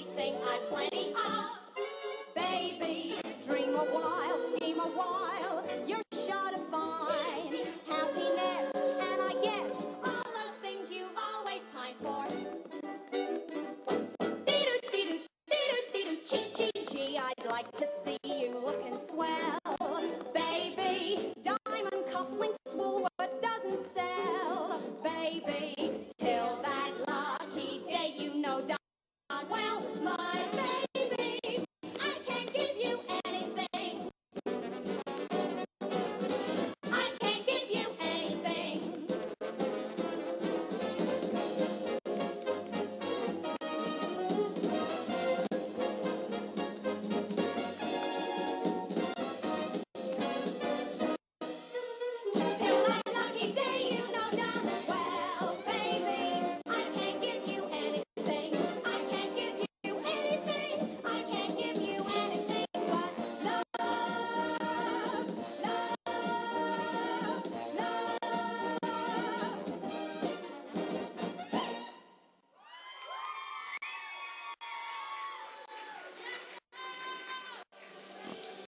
only thing I've plenty of. Baby, dream a while, scheme a while, you're sure to find happiness. And I guess all those things you've always pined for. Dee-doo, dee-doo, dee-doo, dee-doo, chee-chee-chee, I'd like to see you looking swell. Baby, diamond cufflinks, Woolworth doesn't sell. Baby.